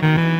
Mm-hmm.